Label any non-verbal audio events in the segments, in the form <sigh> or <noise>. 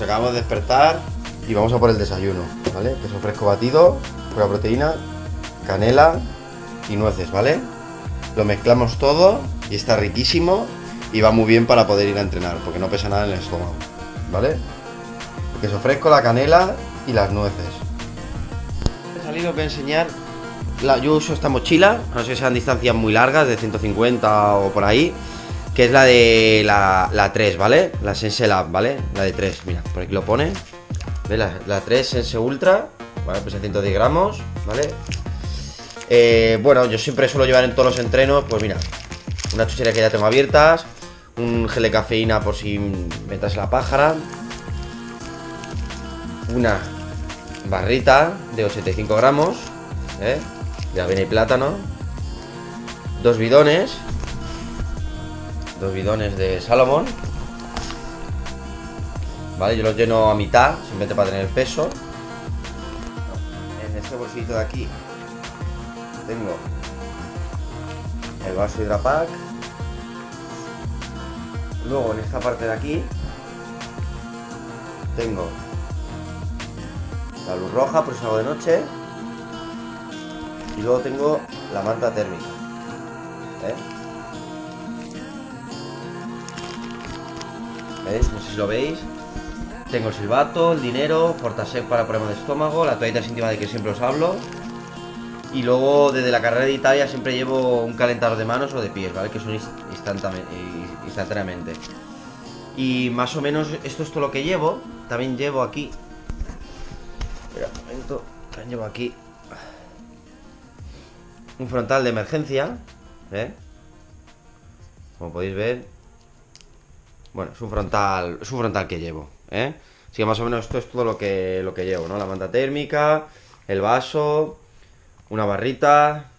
Nos acabamos de despertar y vamos a por el desayuno, ¿vale? Queso fresco batido, pura proteína, canela y nueces, ¿vale? Lo mezclamos todo y está riquísimo y va muy bien para poder ir a entrenar, porque no pesa nada en el estómago, ¿vale? El queso fresco, la canela y las nueces. He salido voy a enseñar. Yo uso esta mochila, no sé si sean distancias muy largas, de 150 o por ahí, que es la de la, la 3, ¿vale? La Sense Lab, ¿vale? La de 3, mira, por aquí lo pone. ¿Ves? La, la 3 Sense Ultra, ¿vale? Pesa 110 gramos, ¿vale? Eh, bueno, yo siempre suelo llevar en todos los entrenos, pues mira, una chuchería que ya tengo abiertas, un gel de cafeína por si metas la pájara, una barrita de 85 gramos, ¿eh? de avena y plátano, dos bidones, dos bidones de Salomón, ¿vale? Yo los lleno a mitad, simplemente para tener peso. En este bolsito de aquí tengo el vaso Hidrapack. Luego en esta parte de aquí tengo la luz roja por si salgo de noche. Y luego tengo la manta térmica. ¿eh? ¿Veis? No sé si lo veis. Tengo el silbato, el dinero, Fortasec para problemas de estómago, la toallita íntima de que siempre os hablo. Y luego desde la carrera de Italia siempre llevo un calentador de manos o de pies, ¿vale? Que son instantáneamente. Y más o menos esto es todo lo que llevo. También llevo aquí. Espera un momento. También llevo aquí. Un frontal de emergencia. ¿eh? Como podéis ver. Bueno, es un frontal. Es un frontal que llevo. ¿eh? Así que más o menos esto es todo lo que, lo que llevo, ¿no? La manta térmica, el vaso, una barrita,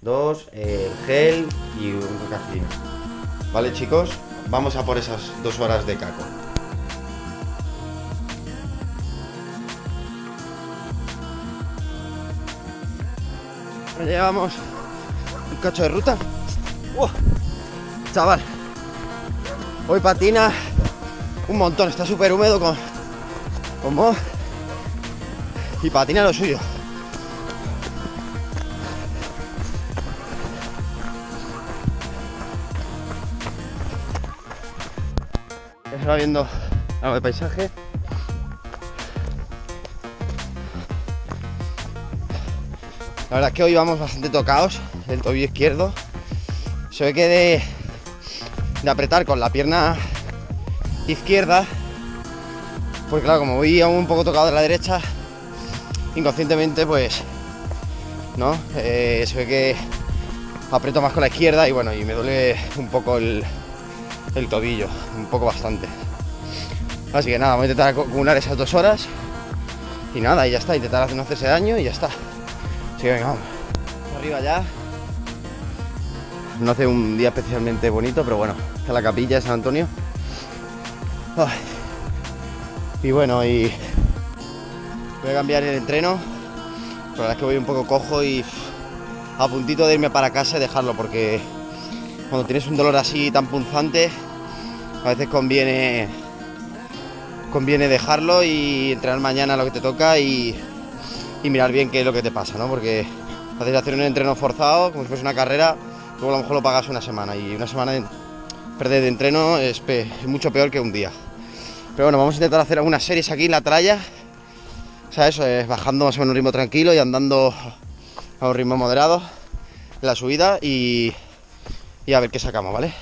dos, el gel y un cafeína. ¿Vale, chicos? Vamos a por esas dos horas de caco. Llevamos un cacho de ruta. ¡Wow! Chaval, hoy patina un montón, está súper húmedo con, con moho y patina lo suyo. Ya se va viendo algo de paisaje. La verdad es que hoy vamos bastante tocados del tobillo izquierdo. Se ve que de, de apretar con la pierna izquierda, porque claro, como voy aún un poco tocado de la derecha, inconscientemente pues, ¿no? Eh, se ve que aprieto más con la izquierda y bueno, y me duele un poco el, el tobillo, un poco bastante. Así que nada, voy a intentar acumular esas dos horas y nada, y ya está, intentar no hacerse daño y ya está. Así que venga, vamos. Arriba ya. No hace un día especialmente bonito, pero bueno, está la capilla de San Antonio. Y bueno, y voy a cambiar el entreno. La verdad es que voy un poco cojo y a puntito de irme para casa y dejarlo porque cuando tienes un dolor así tan punzante, a veces conviene conviene dejarlo y entrenar mañana lo que te toca y, y mirar bien qué es lo que te pasa, ¿no? Porque haces hacer un entreno forzado, como si fuese una carrera, luego a lo mejor lo pagas una semana y una semana de perder de entreno es, mucho peor que un día. Pero bueno, vamos a intentar hacer algunas series aquí en la tralla. O sea, eso es bajando más o menos un ritmo tranquilo y andando a un ritmo moderado en la subida y, y a ver qué sacamos, ¿vale?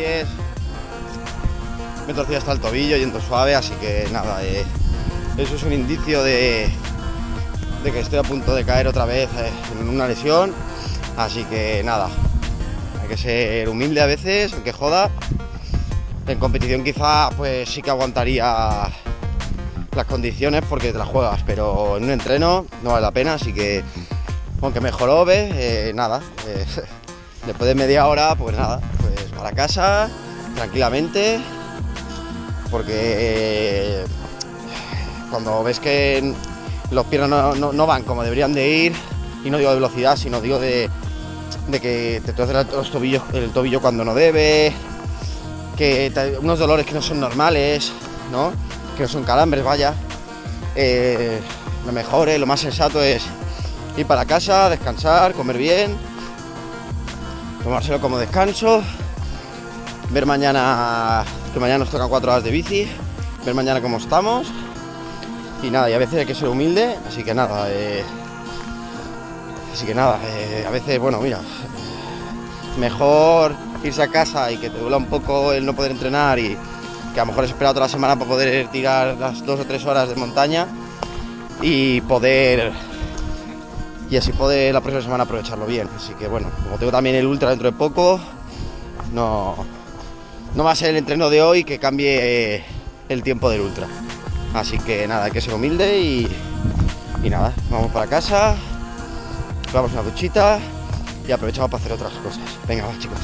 Series me he torcido hasta el tobillo yendo suave, así que nada, eh, eso es un indicio de, que estoy a punto de caer otra vez eh, en una lesión. Así que nada, hay que ser humilde a veces, aunque joda. En competición quizá pues sí que aguantaría las condiciones porque te las juegas, pero en un entreno no vale la pena, así que aunque mejoró, ve, eh, nada, <laughs> Después de media hora, pues nada, pues para casa, tranquilamente, porque eh, cuando ves que los piernas no, van como deberían de ir, y no digo de velocidad, sino digo de, que te tuerces los tobillos, el tobillo cuando no debe, que unos dolores que no son normales, ¿no? que no son calambres, vaya. Eh, lo mejor, eh, lo más sensato es ir para casa, descansar, comer bien, tomárselo como descanso, ver mañana, que mañana nos tocan cuatro horas de bici, ver mañana cómo estamos y nada, y a veces hay que ser humilde, así que nada, eh, así que nada, eh, a veces, bueno, mira, mejor irse a casa y que te duela un poco el no poder entrenar y que a lo mejor has esperado toda la semana para poder tirar las dos o tres horas de montaña y poder y así poder la próxima semana aprovecharlo bien. Así que bueno, como tengo también el ultra dentro de poco, no, no va a ser el entreno de hoy que cambie el tiempo del ultra. Así que nada, hay que ser humilde y, y nada, vamos para casa, vamos una duchita y aprovechamos para hacer otras cosas. Venga, va chicos.